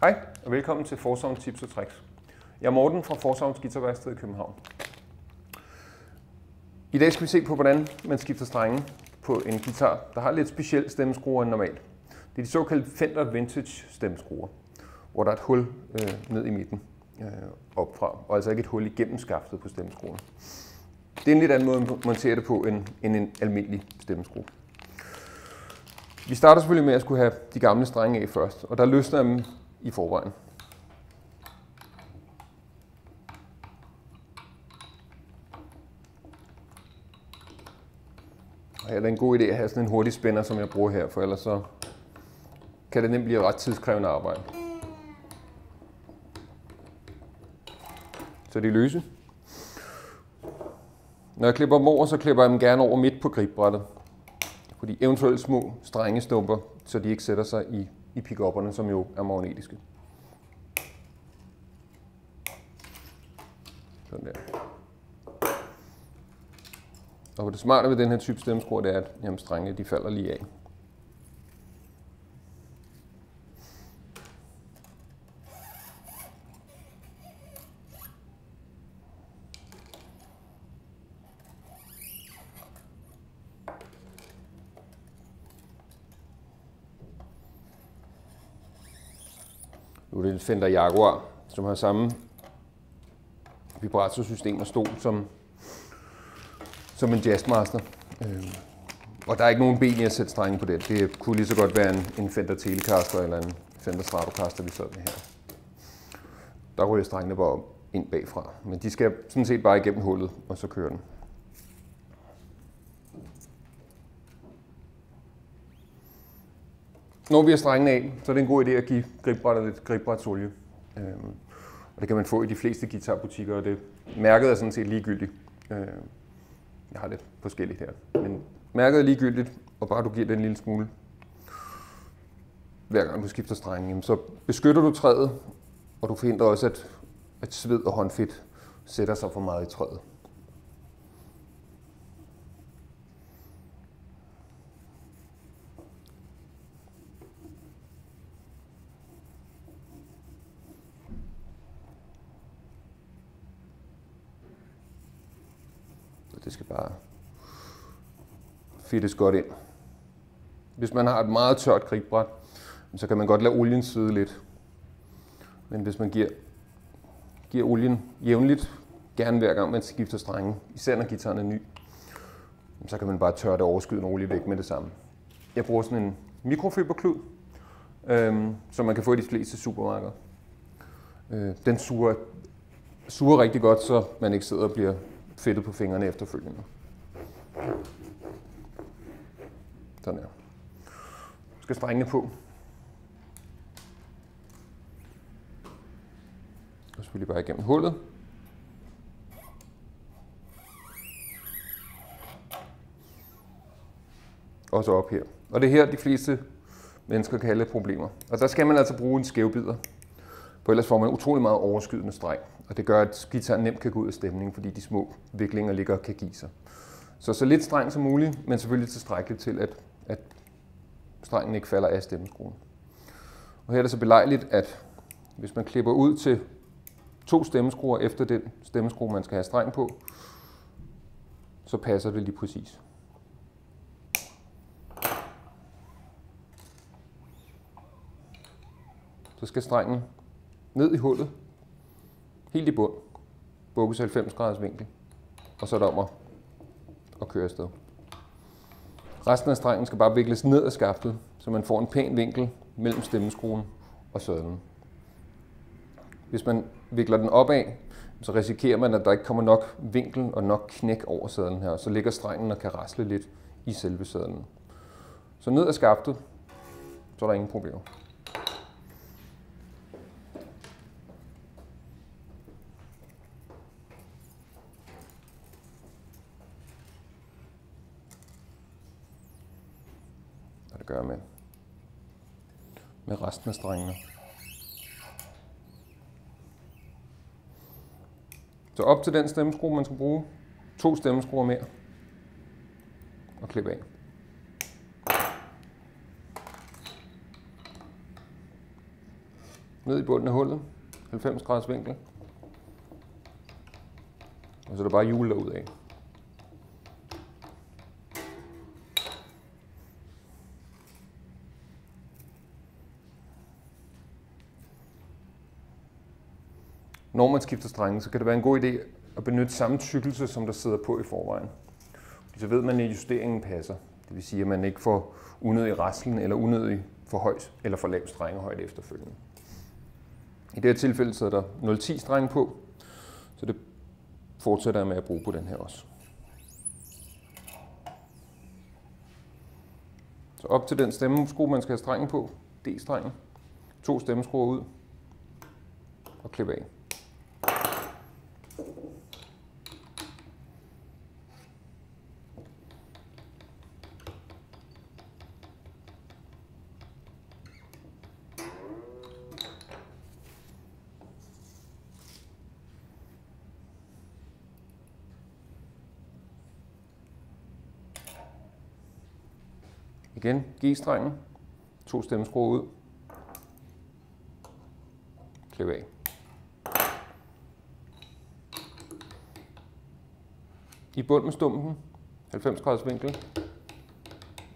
Hej, og velkommen til Forsavn Tips og Tricks. Jeg er Morten fra Forsavns Guitarværksted i København. I dag skal vi se på, hvordan man skifter strenge på en guitar, der har lidt speciel stemmeskruer end normalt. Det er de såkaldte Fender Vintage stemmeskruer, hvor der er et hul øh, ned i midten øh, opfra, og altså ikke et hul igennem skaftet på stemmeskruen. Det er en lidt anden måde at montere det på end, end en almindelig stemmeskrue. Vi starter selvfølgelig med at skulle have de gamle strenge af først, og der løsner jeg dem i forvejen. Og her er det en god idé at have sådan en hurtig spænder, som jeg bruger her, for ellers så kan det nemt blive ret tidskrævende arbejde. Så de er løse. Når jeg klipper dem over, så klipper jeg dem gerne over midt på gribbrættet. Fordi eventuelt små strenge stumper, så de ikke sætter sig i, i pickupperne, som jo er magnetiske. Sådan der. Og det smarte ved den her type stemmeskruer, det er, at jamen, strengene de falder lige af. Nu er det en Fender Jaguar, som har samme vibrato-system og stol som, som en Jazzmaster. Øhm, og der er ikke nogen ben i at sætte strenge på det. Det kunne lige så godt være en, en Fender Telecaster eller en Fender Stratocaster, vi sad med her. Der ryger strengene bare ind bagfra. Men de skal sådan set bare igennem hullet, og så kører den. Når vi har strengene af, så er det en god idé at give gribbrættet lidt gribrætsolie. Øh, og det kan man få i de fleste guitarbutikker, og det mærket er sådan set ligegyldigt. Øh, jeg har det forskelligt her. Men mærket er ligegyldigt, og bare du giver den en lille smule hver gang du skifter strengen, så beskytter du træet, og du forhindrer også, at, at sved og håndfedt sætter sig for meget i træet. Det skal bare fedtes godt ind. Hvis man har et meget tørt gribræt, så kan man godt lade olien sidde lidt. Men hvis man giver, giver olien jævnligt, gerne hver gang man skifter strenge, især når gitaren er ny, så kan man bare tørre det overskydende olie væk med det samme. Jeg bruger sådan en mikrofiberklud, øhm, som man kan få i de fleste supermarkeder. Øh, den suger, suger rigtig godt, så man ikke sidder og bliver fedtet på fingrene efterfølgende. Sådan her. Nu skal strengene på. Og selvfølgelig bare igennem hullet. Og så op her. Og det er her, de fleste mennesker kan have lidt problemer. Og der skal man altså bruge en skævbider. For ellers får man utrolig meget overskydende streng. Og det gør, at guitaren nemt kan gå ud af stemningen, fordi de små viklinger ligger og kan give sig. Så så lidt streng som muligt, men selvfølgelig tilstrækkeligt til, at, at strengen ikke falder af stemmeskruen. Og her er det så belejligt, at hvis man klipper ud til to stemmeskruer efter den stemmeskrue, man skal have streng på, så passer det lige præcis. Så skal strengen ned i hullet, helt i bund, bukkes 90 graders vinkel, og så er det om at, at køre afsted. Resten af strengen skal bare vikles ned af skaftet, så man får en pæn vinkel mellem stemmeskruen og sadlen. Hvis man vikler den opad, så risikerer man, at der ikke kommer nok vinkel og nok knæk over sadlen her, så ligger strengen og kan rasle lidt i selve sadlen. Så ned af skaftet, så er der ingen problemer. Gøre med, med resten af strengene. Så op til den stemmeskrue, man skal bruge, to stemmeskruer mere og klippe af. ned i bunden af hullet, 90 graders vinkel. Og så er der bare hjul derud af. Når man skifter strenge, så kan det være en god idé at benytte samme tykkelse, som der sidder på i forvejen. Så ved man, at justeringen passer. Det vil sige, at man ikke får unødig raslen eller unødig for høj eller for lav strengehøjde efterfølgende. I det her tilfælde sidder der 0,10 strenge på, så det fortsætter jeg med at bruge på den her også. Så op til den stemmeskrue, man skal have strengen på, D-strengen. To stemmeskruer ud og klip af. Igen G-strengen, to stemmeskruer ud, klip af. I bund med stumpen, 90 graders vinkel,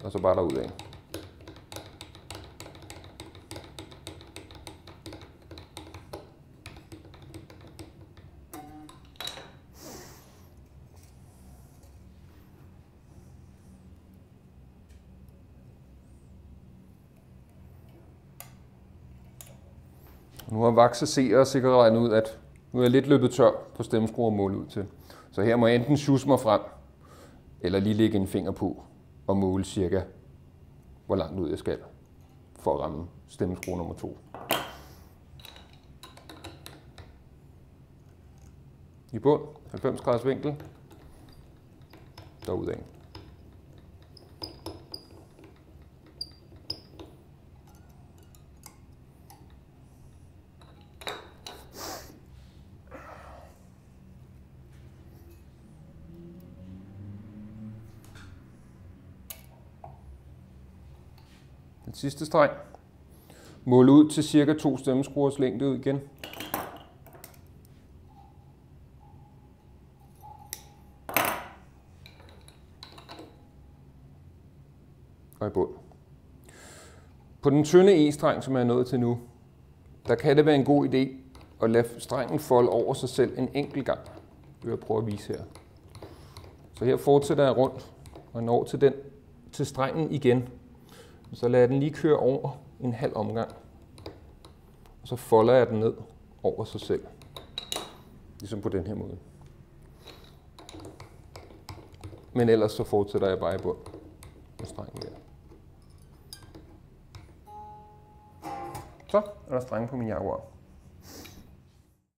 og så bare derud af. Nu har Vaxe seere sikkert regnet ud, at nu er jeg lidt løbet tør på stemmeskruer og måle ud til. Så her må jeg enten sjuse mig frem, eller lige lægge en finger på og måle cirka, hvor langt ud jeg skal, for at ramme stemmeskrue nummer 2. I bund, 90 graders vinkel, derudad. Den sidste streg. Mål ud til cirka to stemmeskruers længde ud igen. Og i bund. På den tynde E-streng, som jeg er nået til nu, der kan det være en god idé at lade strengen folde over sig selv en enkelt gang. Det vil jeg prøve at vise her. Så her fortsætter jeg rundt og når til, den, til strengen igen. Så lader jeg den lige køre over en halv omgang. Og så folder jeg den ned over sig selv. Ligesom på den her måde. Men ellers så fortsætter jeg bare i bund med strengen der. Så er der strenge på min jaguar.